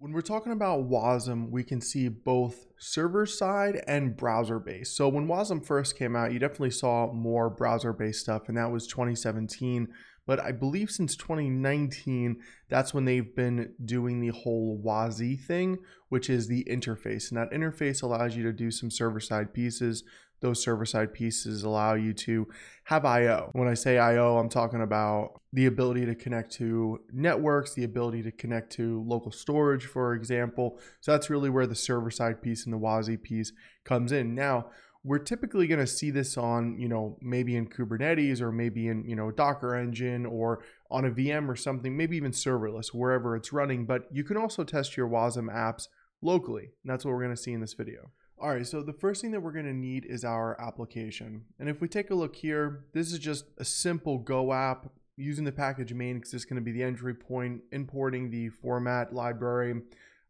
When we're talking about WASM, we can see both server side and browser based. So when WASM first came out, you definitely saw more browser based stuff, and that was 2017. But I believe since 2019, that's when they've been doing the whole WASI thing, which is the interface. And that interface allows you to do some server side pieces those server side pieces allow you to have IO. When I say IO, I'm talking about the ability to connect to networks, the ability to connect to local storage, for example. So that's really where the server side piece and the WASI piece comes in. Now, we're typically going to see this on, you know, maybe in Kubernetes or maybe in, you know, Docker engine or on a VM or something, maybe even serverless, wherever it's running. But you can also test your WASM apps locally. And that's what we're going to see in this video. All right, so the first thing that we're gonna need is our application. And if we take a look here, this is just a simple Go app using the package main because it's gonna be the entry point, importing the format library.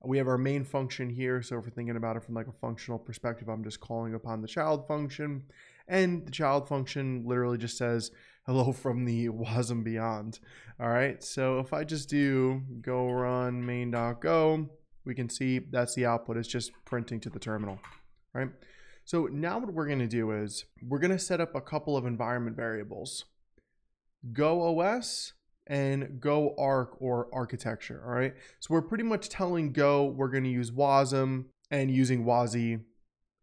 We have our main function here. So if we're thinking about it from like a functional perspective, I'm just calling upon the child function. And the child function literally just says, hello from the WASM beyond. All right, so if I just do go run main.go, we can see that's the output. It's just printing to the terminal right? So now what we're going to do is we're going to set up a couple of environment variables, GOOS and GOARCH or architecture, all right? So we're pretty much telling Go we're going to use WASM and using WASI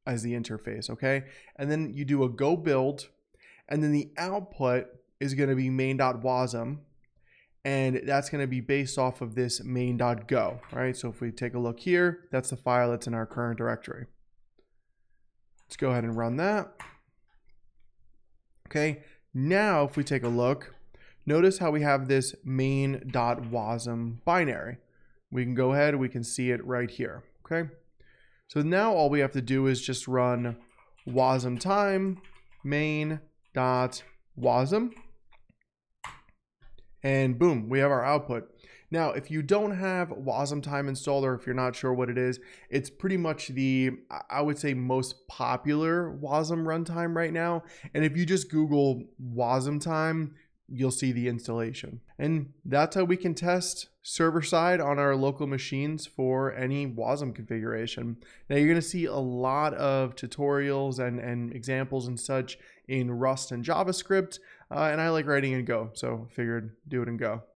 as the interface, okay? And then you do a Go build, and then the output is going to be main.wasm, and that's going to be based off of this main.go, right? So if we take a look here, that's the file that's in our current directory. Let's go ahead and run that. Okay, now if we take a look, notice how we have this main.wasm binary. We can go ahead, we can see it right here, okay? So now all we have to do is just run wasmtime main.wasm and boom, we have our output. Now, if you don't have Wasmtime installed or if you're not sure what it is, it's pretty much the, I would say, most popular Wasm runtime right now. And if you just Google Wasmtime, you'll see the installation. And that's how we can test server side on our local machines for any WASM configuration. Now you're going to see a lot of tutorials and, and examples and such in Rust and JavaScript, uh, and I like writing in Go, so figured do it in Go.